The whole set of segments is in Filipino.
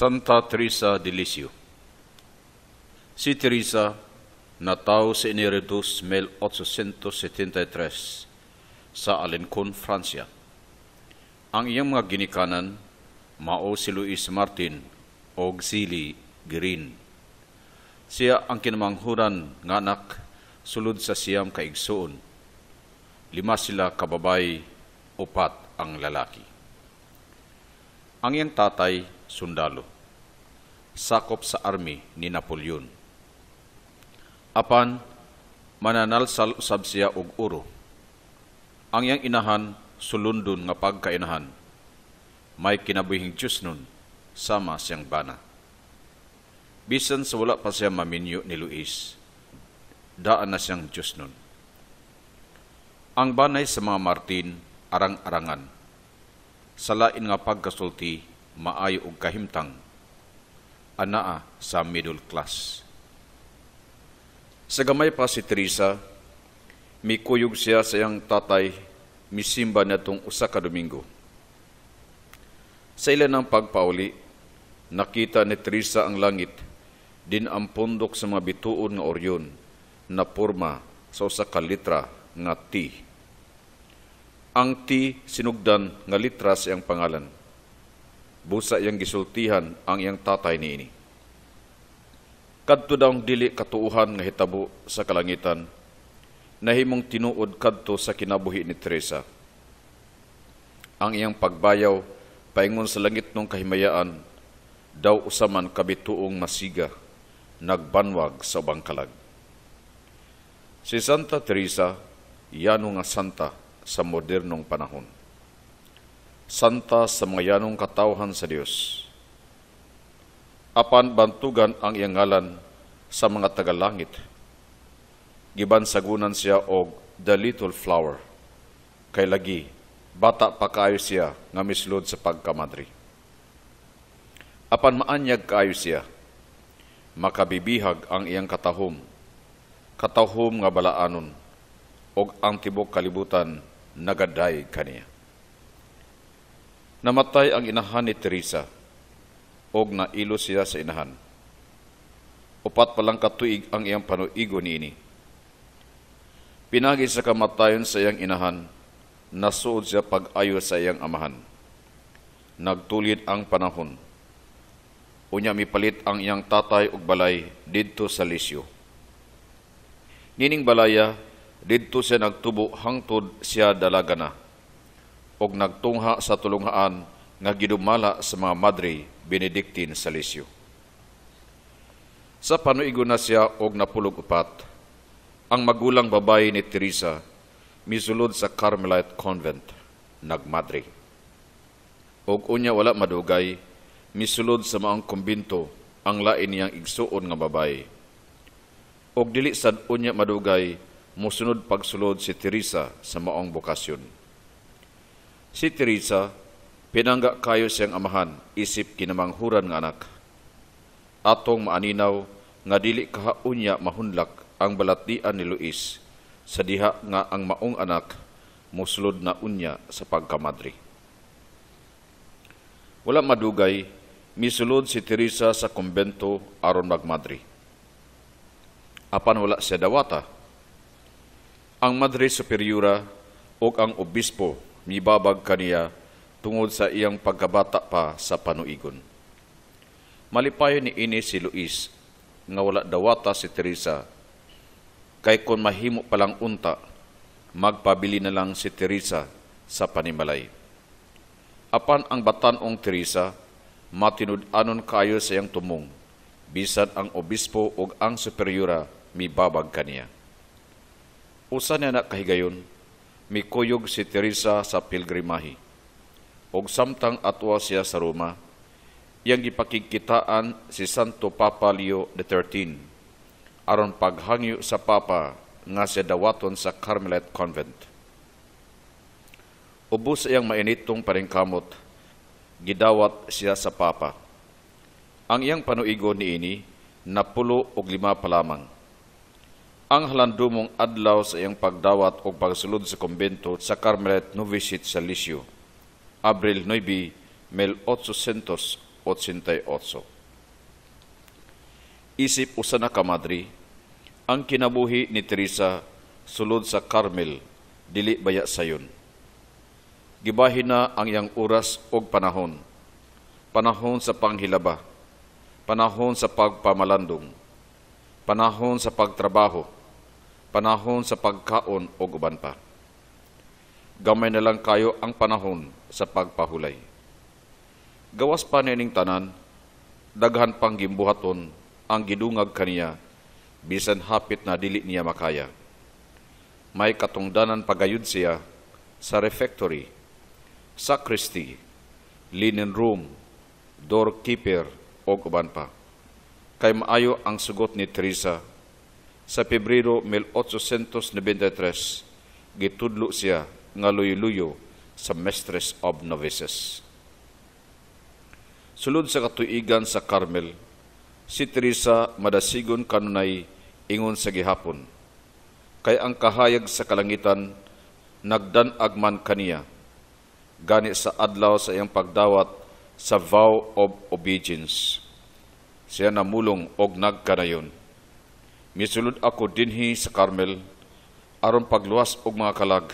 Santa Teresa de Lisieux Si Teresa natao sa Ineritus 1873 sa Alencon, Francia. Ang iyang mga ginikanan mao si Luis Martin o Zili Girin. Siya ang kinamanghuran nga anak sulod sa siyam kaigsuon. Lima sila kababay, upat ang lalaki. Ang iyang tatay, sundalo. Sakop sa army ni Napoleon. Apan, mananalsal usab siya og uro. Ang iyang inahan, sulundon nga pagkainahan. May kinabuhing Diyos nun, sama siyang bana. Bisan sa wala pa siya maminyo ni Luis, daan na siyang Diyos nun. Ang banay sa mga Martin, arang-arangan. Sa lain nga pagkasulti, maayo og kahimtang. Anaa sa middle class. Sa gamay pa si Teresa, mikuyog siya sa iyang tatay, misimba na itong usa ka Domingo. Sa ilan ng pagpauli, nakita ni Teresa ang langit, din ang pundok sa mga bituon nga oryon, na porma sa usa ka litra nga T. Ang T sinugdan nga litra sa iyang pangalan. Busa iyang gisultihan ang iyang tatay niini. Kadto daw dili katuuhan nga hitabo sa kalangitan, nahimong tinuod kadto sa kinabuhi ni Teresa. Ang iyang pagbayaw paingon sa langit ng kahimayaan daw usaman kabituong masiga nagbanwag sa ubang kalag. Si Santa Teresa, yano nga santa sa modernong panahon. Santa sa mga yanong katawhan sa Dios. Apan bantugan ang iyang ngalan sa mga tagalangit. Giban sagunan siya og the little flower. Kay lagi, bata pa kaayo siya nga mislod sa pagkamadri. Apan maanyag kaayo siya, makabibihag ang iyang katahom katahom nga balaanon og ang tibok kalibutan nagaday kaniya. Namatay ang inahan ni Teresa og nailo siya sa inahan. Upat palang katuig ang iyang panuigo niini. Pinagi sa kamatayon sa iyang inahan, nasuod siya pag-ayo sa iyang amahan. Nagtulid ang panahon. Unya mipalit ang iyang tatay ug balay didto sa Lisyo Nining balaya, didto siya nagtubo hangtod siya dalaga na. Og nagtungha sa tulunghaan nga gidumala sa mga madre Benedictine sa Lisyo. Sa panuigo na siya og napulog upat, ang magulang babae ni Teresa misulod sa Carmelite Convent, nagmadre. Og unya wala madugay, misulod sa maang kumbinto ang lain niyang igsuon nga babae og dili sad unya madugay musunod pagsulod si Teresa sa maong bokasyon. Si Teresa pinangga kayo siyang amahan isip kinamanghuran nga anak. Atong maaninaw nga dili kahaunya mahunlak ang balatian ni Luis sa diha nga ang maong anak musulod na unya sa pagkamadri. Wala madugay, misulod si Teresa sa kumbento aron magmadri apan wala siya dawata. Ang Madre Superiora o ang Obispo mibabag kaniya tungod sa iyang pagkabata pa sa panuigon. Malipayo ni ini si Luis nga wala dawata si Teresa kay kon mahimo palang unta magpabili na lang si Teresa sa panimalay. Apan ang batanong Teresa matinud-anon kayo sa iyang tumong bisan ang obispo ug ang superiora mibabag kaniya. Usa niya na kahigayon, mikuyog si Teresa sa pilgrimahi. Og samtang atwa siya sa Roma, yang ipakikkitaan si Santo Papa Leo XIII aron paghangyo sa Papa nga siya dawaton sa Carmelite Convent. Ubos iyang mainitong paringkamot, gidawat siya sa Papa. Ang iyang panuigo ni ini, napulo og lima pa lamang ang halandumong adlaw sa iyang pagdawat o pagsulod sa kumbento sa Carmelet Novitiate sa Lisio, Abril 9, 1888. Isip usa na kamadri, ang kinabuhi ni Teresa sulod sa Carmel, dili baya sayon. Gibahin na ang iyang oras og panahon, panahon sa panghilaba, panahon sa pagpamalandong, panahon sa pagtrabaho, panahon sa pagkaon o uban pa. Gamay na lang kayo ang panahon sa pagpahulay. Gawas pa nining tanan, daghan pang gimbuhaton ang gidungag kaniya, bisan hapit na dili niya makaya. May katungdanan pagayud siya sa refectory, sacristy, linen room, doorkeeper o uban pa. Kay maayo ang sugot ni Teresa sa Pebrero 1893 gitudlo siya nga luyo-luyo sa Mistress of Novices. Sulod sa katuigan sa Carmel, si Teresa madasigon kanunay ingon sa gihapon. Kay ang kahayag sa kalangitan nagdanag man kaniya gani sa adlaw sa iyang pagdawat sa vow of obedience. Siya namulong og nagkanayon. Misulod ako dinhi sa Carmel aron pagluwas og mga kalag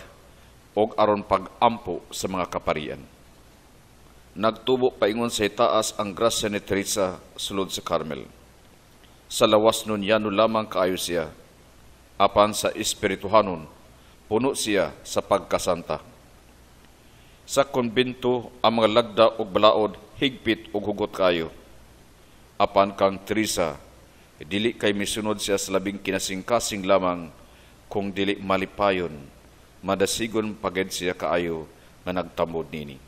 og aron pag-ampo sa mga kaparian nagtubo paingon sa itaas ang grasya ni Teresa sulod sa Carmel. Sa lawas nun yano lamang kaayo siya, apan sa espirituhanon, puno siya sa pagkasanta. Sa konbento, ang mga lagda o balaod, higpit o hugot kayo. Apan kang Teresa, dili kay misunod siya sa labing kinasingkasing lamang, kung dili malipayon, madasigon paged siya kaayo nga nagtamod nini.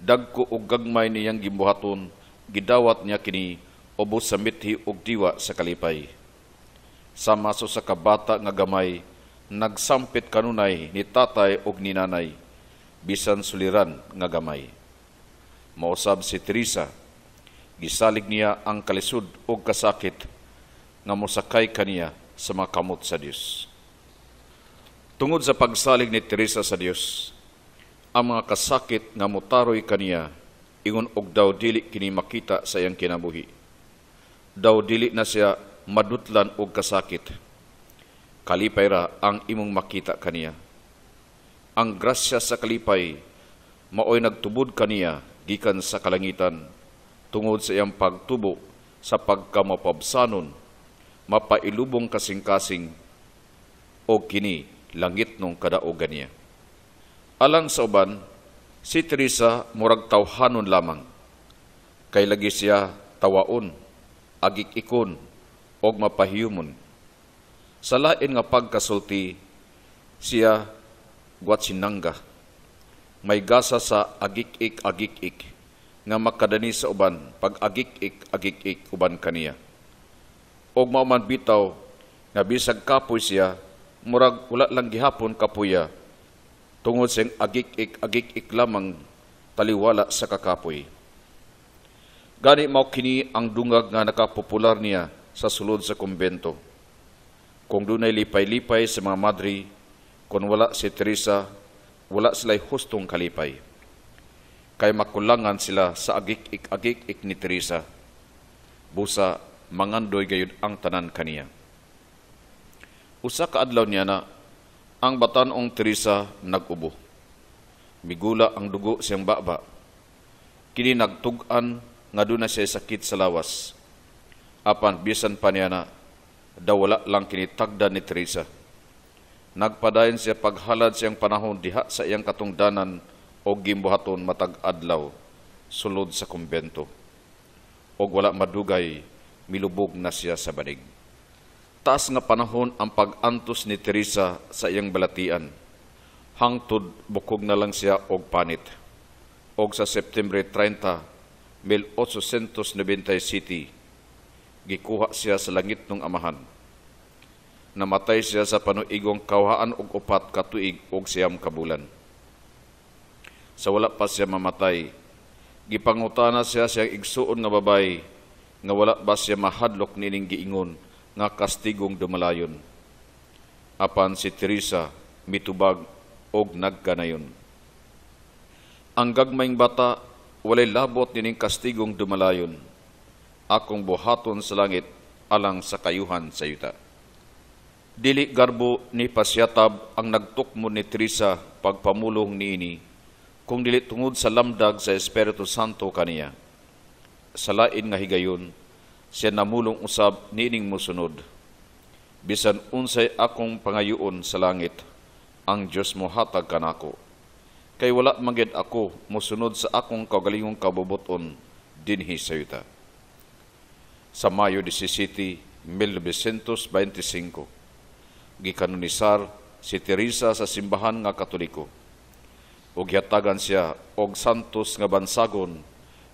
Dagko og gagmay niyang gimbuhaton gidawat niya kini ubos sa mithi og diwa sa kalipay. Sama so sa kabata nga gamay nagsampit kanunay ni tatay og ni nanay bisan suliran nga gamay. Mausab si Teresa gisalig niya ang kalisod og kasakit nga mosakay kaniya sa mga kamot sa Dios tungod sa pagsalig ni Teresa sa Dios ang mga kasakit nga mutaroy kaniya ingon og daw dili kini makita sa iyang kinabuhi. Daw dili na siya madutlan og kasakit. Kalipay ra ang imong makita kaniya. Ang grasya sa kalipay maoy nagtubod kaniya gikan sa kalangitan tungod sa iyang pagtubo sa pagkamapabsanon mapailubong kasing-kasing o kini langit nung kadaogan niya. Alang sa uban, si Teresa murag tawhanon lamang. Kay lagi siya tawaon, agik-ikon, og mapahiyumon. Sa lain nga pagkasulti, siya gwat sinangga. May gasa sa agik-ik, agik-ik, nga makadani sa uban, pag agik-ik, agik-ik, uban kaniya. Og mauman bitaw, nga bisag kapoy siya, murag wala lang gihapon kapuya, tungod sa agik-ik agik-ik lamang taliwala sa kakapoy. Gani mao kini ang dungag nga nakapopular niya sa sulod sa kumbento. Kung dunay lipay-lipay sa mga madri, kung wala si Teresa, wala sila'y hustong kalipay. Kay makulangan sila sa agik-ik agik-ik ni Teresa. Busa mangandoy gayud ang tanan kaniya. Usa ka adlaw niya na ang batanong Teresa nagubo. Migula ang dugo siyang baba. Kini nagtugan nga doon na siya sakit sa lawas. Apan bisan pa niya na dawala lang kini tagda ni Teresa. Nagpadayon siya paghalad siyang panahon diha sa iyang katungdanan o gimbuhaton matag adlaw sulod sa kumbento. O wala madugay milubog na siya sa banig. Taas nga panahon ang pag-antos ni Teresa sa iyang balatian. Hangtod bukog na lang siya og panit. Og sa September 30, 1890 City, gikuha siya sa langit ng amahan. Namatay siya sa panuigong kawhaan og upat katuig og siyam kabulan. Sa wala pa siya mamatay, gipangutana siya siyang igsuon nga babay nga wala ba siya mahadlok nining giingon nga kastigong dumalayon. Apan si Teresa mitubag og nagkanayon. Ang gagmayng bata walay labot nining kastigong dumalayon, akong buhaton sa langit alang sa kayuhan sa yuta. Dili garbo ni pasyatab ang nagtukmo ni Teresa pagpamulong niini, kung dili tungod sa lamdag sa Espiritu Santo kaniya. Sa lain nga higayon, siya namulong usab niining musunod. Bisan unsay akong pangayoon sa langit, ang Dios mo hatag kanako. Kay wala magid ako musunod sa akong kaugalingong kabubuton dinhi sa yuta. Sa Mayo 17, 1925, gikanunisar si Teresa sa simbahan nga katoliko. Ug yatagan siya og santos nga bansagon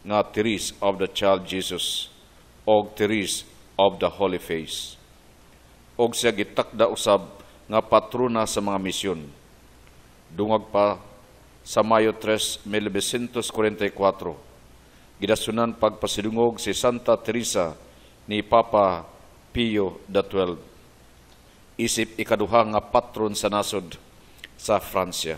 nga Therese of the Child Jesus og Therese of the Holy Face. Og siya gitakda usab nga patrona sa mga misyon. Dungag pa sa Mayo 3, 1944, gidasunan pagpasidungog si Santa Teresa ni Papa Pio XII. Isip ikaduha nga patron sa nasod sa Fransya.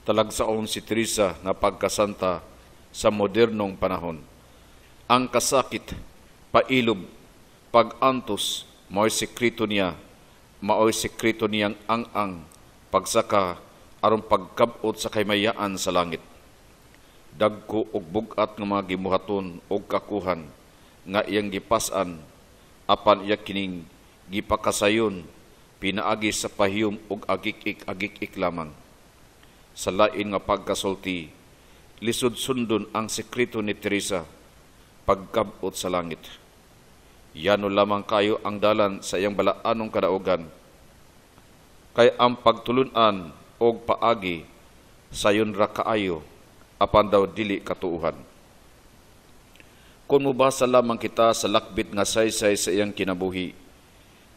Talagsaon si Teresa nga pagkasanta sa modernong panahon. Ang kasakit, pailob, pag-antos, mao'y sekreto niya, mao'y sekreto niyang ang-ang, pagsaka, aron pagkabot sa kaymayaan sa langit. Dagko og bugat nga mga gimuhaton og kakuhan, nga iyang gipasan apan iya kining gipakasayon pinaagi sa pahiyom ug agik-ik agik-ik lamang sa lain nga pagkasulti lisod sundon ang sekreto ni Teresa pagkabot sa langit. Yano lamang kayo ang dalan sa iyang balaanong kadaugan. Kay ang pagtulunan og paagi sayon ra kaayo apan daw dili katuuhan. Kung mubasa lamang kita sa lakbit nga saysay sa iyang kinabuhi,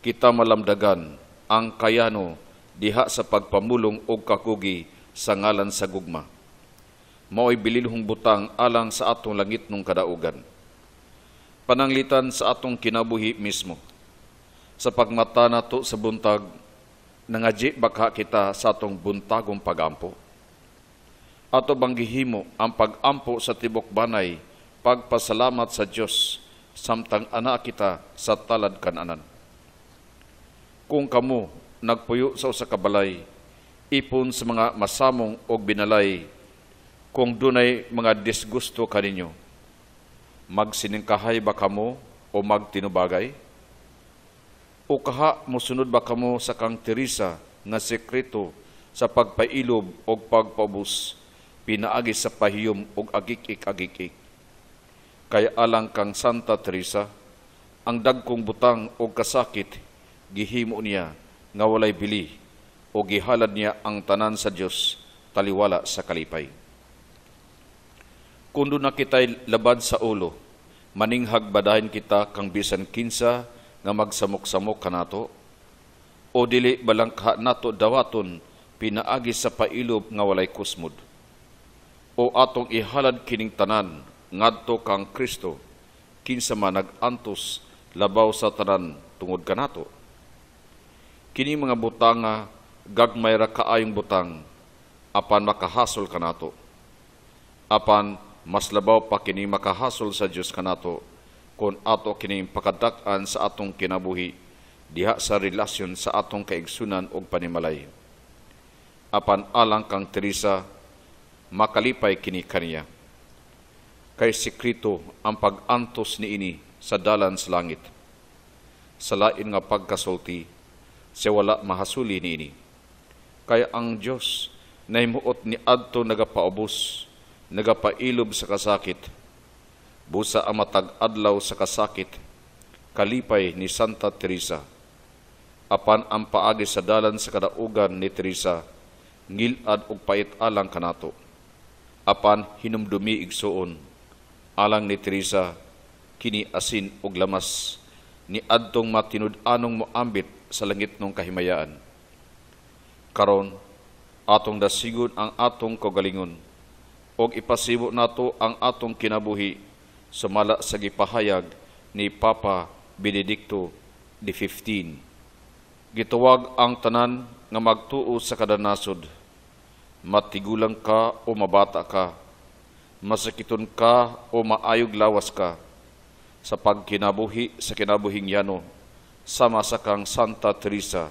kita malamdagan ang kayano diha sa pagpamulong og kakugi sa ngalan sa gugma. Mao'y bililhong butang alang sa atong langit nung kadaugan. Pananglitan sa atong kinabuhi mismo. Sa pagmata nato sa buntag, nangaji baka kita sa atong buntagong pagampo. Ato bang gihimo ang pagampo sa tibok banay pagpasalamat sa Dios samtang ana kita sa talad kananan. Kung kamo nagpuyo sa usa ka balay, ipon sa mga masamong og binalay, kung dunay mga disgusto kaninyo, magsiningkahay ba kamo o magtinubagay? O kaha mosunod ba kamo sa kang Teresa nga sekreto sa pagpailob o pagpabus, pinaagi sa pahiyom og agik-ik-agik-ik? kay alang kang Santa Teresa, ang dagkong butang o kasakit, gihimo niya nga walay bili o gihalad niya ang tanan sa Dios taliwala sa kalipay. Kundo na kita'y labad sa ulo, maninghag badahin kita kang bisan kinsa nga magsamok-samok kanato, o dili balangka nato dawaton pinaagi sa pailob nga walay kusmod, o atong ihalad kining tanan ngadto kang Kristo kinsa man nagantos labaw sa tanan tungod kanato kini mga butanga gagmay ra kaayong butang apan makahasol kanato apan mas labaw pa kini makahasol sa Dios kanato kon ato kini pakadak-an sa atong kinabuhi diha sa relasyon sa atong kaigsunan og panimalay apan alang kang Teresa makalipay kini kaniya kay sikrito ang pag-antos ni ini sa dalan sa langit. Sa lain nga pagkasulti, siya wala mahasuli ni ini. Kaya ang Diyos na imuot ni Adto nagapaubos, nagapailob sa kasakit, busa ang matag-adlaw sa kasakit, kalipay ni Santa Teresa. Apan ang paagi sa dalan sa kadaugan ni Teresa, ngilad og pait alang kanato. Apan hinumdumi igsuon, alang ni Teresa kini asin og lamas ni adtong matinud-anong moambit sa langit ng kahimayaan. Karon atong dasigon ang atong kagalingon og ipasibo nato ang atong kinabuhi sumala sa gipahayag ni Papa Benedicto XV. Gituwag ang tanan nga magtuo sa kadanasod. Matigulang ka o mabata ka, masakiton ka o maayog lawas ka sa pagkinabuhi sa kinabuhing yano sama sa kang Santa Teresa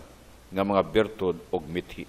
nga mga bertod og mithi.